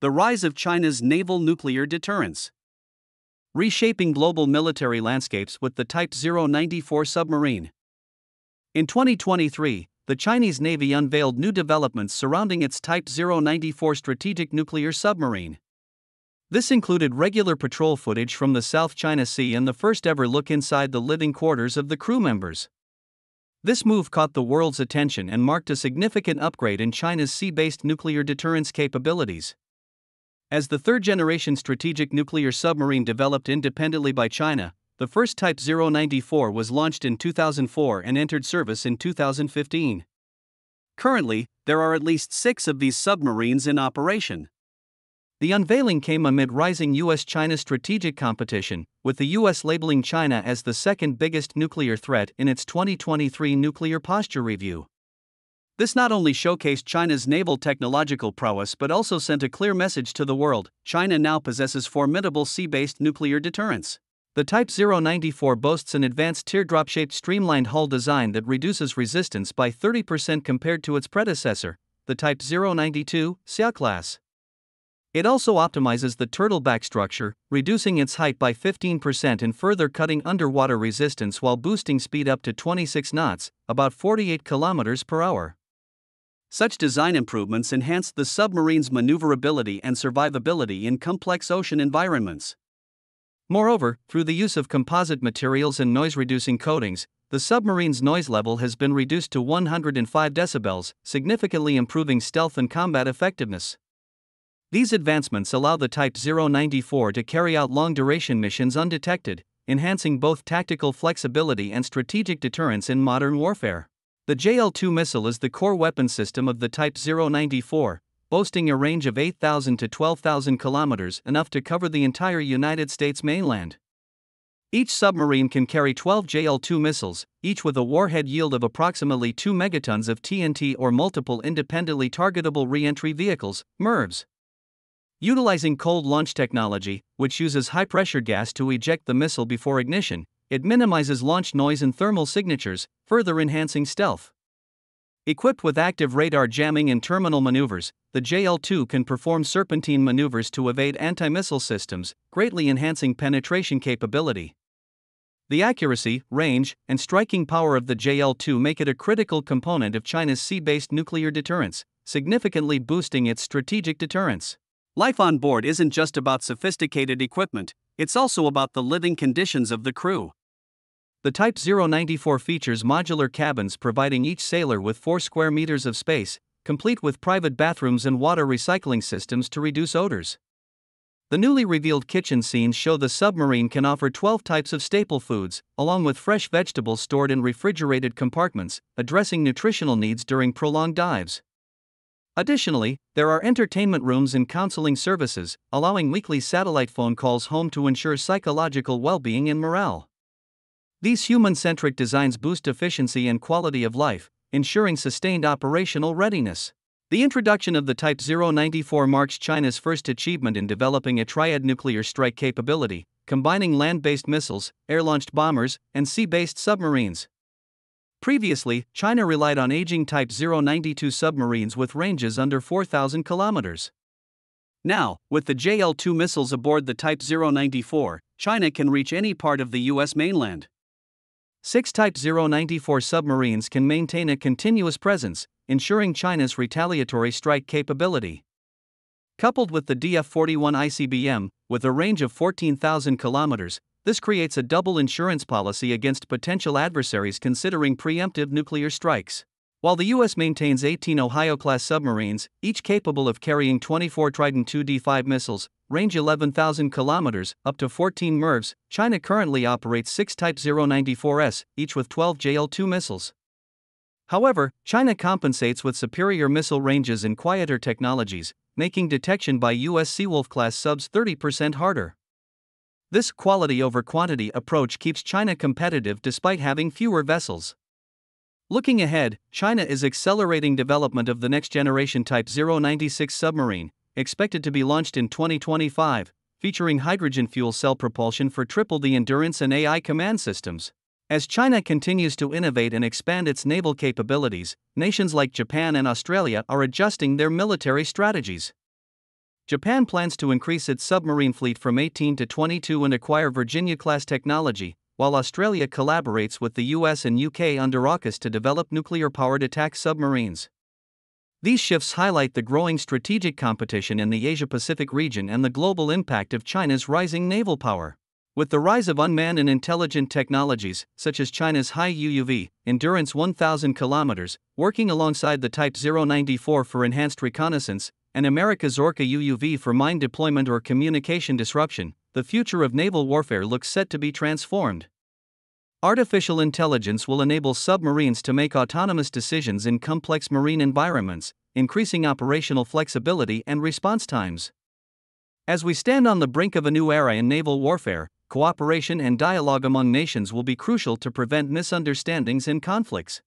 The rise of China's naval nuclear deterrence. Reshaping global military landscapes with the Type 094 submarine. In 2023, the Chinese Navy unveiled new developments surrounding its Type 094 strategic nuclear submarine. This included regular patrol footage from the South China Sea and the first ever look inside the living quarters of the crew members. This move caught the world's attention and marked a significant upgrade in China's sea based nuclear deterrence capabilities. As the third generation strategic nuclear submarine developed independently by China, the first Type 094 was launched in 2004 and entered service in 2015. Currently, there are at least six of these submarines in operation. The unveiling came amid rising US China strategic competition, with the US labeling China as the second biggest nuclear threat in its 2023 Nuclear Posture Review. This not only showcased China's naval technological prowess but also sent a clear message to the world China now possesses formidable sea based nuclear deterrence. The Type 094 boasts an advanced teardrop shaped streamlined hull design that reduces resistance by 30% compared to its predecessor, the Type 092 Xia class. It also optimizes the turtleback structure, reducing its height by 15% and further cutting underwater resistance while boosting speed up to 26 knots, about 48 km per hour. Such design improvements enhanced the submarine's maneuverability and survivability in complex ocean environments. Moreover, through the use of composite materials and noise reducing coatings, the submarine's noise level has been reduced to 105 decibels, significantly improving stealth and combat effectiveness. These advancements allow the Type 094 to carry out long duration missions undetected, enhancing both tactical flexibility and strategic deterrence in modern warfare. The JL 2 missile is the core weapon system of the Type 094, boasting a range of 8,000 to 12,000 kilometers, enough to cover the entire United States mainland. Each submarine can carry 12 JL 2 missiles, each with a warhead yield of approximately 2 megatons of TNT or multiple independently targetable re entry vehicles, MIRVs. Utilizing cold launch technology, which uses high pressure gas to eject the missile before ignition, it minimizes launch noise and thermal signatures, further enhancing stealth. Equipped with active radar jamming and terminal maneuvers, the JL 2 can perform serpentine maneuvers to evade anti missile systems, greatly enhancing penetration capability. The accuracy, range, and striking power of the JL 2 make it a critical component of China's sea based nuclear deterrence, significantly boosting its strategic deterrence. Life on board isn't just about sophisticated equipment, it's also about the living conditions of the crew. The Type 094 features modular cabins providing each sailor with 4 square meters of space, complete with private bathrooms and water recycling systems to reduce odors. The newly revealed kitchen scenes show the submarine can offer 12 types of staple foods, along with fresh vegetables stored in refrigerated compartments, addressing nutritional needs during prolonged dives. Additionally, there are entertainment rooms and counseling services, allowing weekly satellite phone calls home to ensure psychological well being and morale. These human centric designs boost efficiency and quality of life, ensuring sustained operational readiness. The introduction of the Type 094 marks China's first achievement in developing a triad nuclear strike capability, combining land based missiles, air launched bombers, and sea based submarines. Previously, China relied on aging Type 092 submarines with ranges under 4,000 kilometers. Now, with the JL 2 missiles aboard the Type 094, China can reach any part of the U.S. mainland. Six Type 094 submarines can maintain a continuous presence, ensuring China's retaliatory strike capability. Coupled with the DF 41 ICBM, with a range of 14,000 kilometers, this creates a double insurance policy against potential adversaries considering preemptive nuclear strikes. While the U.S. maintains 18 Ohio class submarines, each capable of carrying 24 Trident II D5 missiles, range 11,000 kilometers, up to 14 MIRVs, China currently operates 6 Type 094S, each with 12 JL 2 missiles. However, China compensates with superior missile ranges and quieter technologies, making detection by U.S. Seawolf class subs 30% harder. This quality over quantity approach keeps China competitive despite having fewer vessels. Looking ahead, China is accelerating development of the next generation Type 096 submarine, expected to be launched in 2025, featuring hydrogen fuel cell propulsion for triple the endurance and AI command systems. As China continues to innovate and expand its naval capabilities, nations like Japan and Australia are adjusting their military strategies. Japan plans to increase its submarine fleet from 18 to 22 and acquire Virginia class technology, while Australia collaborates with the US and UK under AUKUS to develop nuclear powered attack submarines. These shifts highlight the growing strategic competition in the Asia Pacific region and the global impact of China's rising naval power. With the rise of unmanned and intelligent technologies, such as China's high UUV, endurance 1000 kilometers, working alongside the Type 094 for enhanced reconnaissance, and America's Orca UUV for mine deployment or communication disruption, the future of naval warfare looks set to be transformed. Artificial intelligence will enable submarines to make autonomous decisions in complex marine environments, increasing operational flexibility and response times. As we stand on the brink of a new era in naval warfare, cooperation and dialogue among nations will be crucial to prevent misunderstandings and conflicts.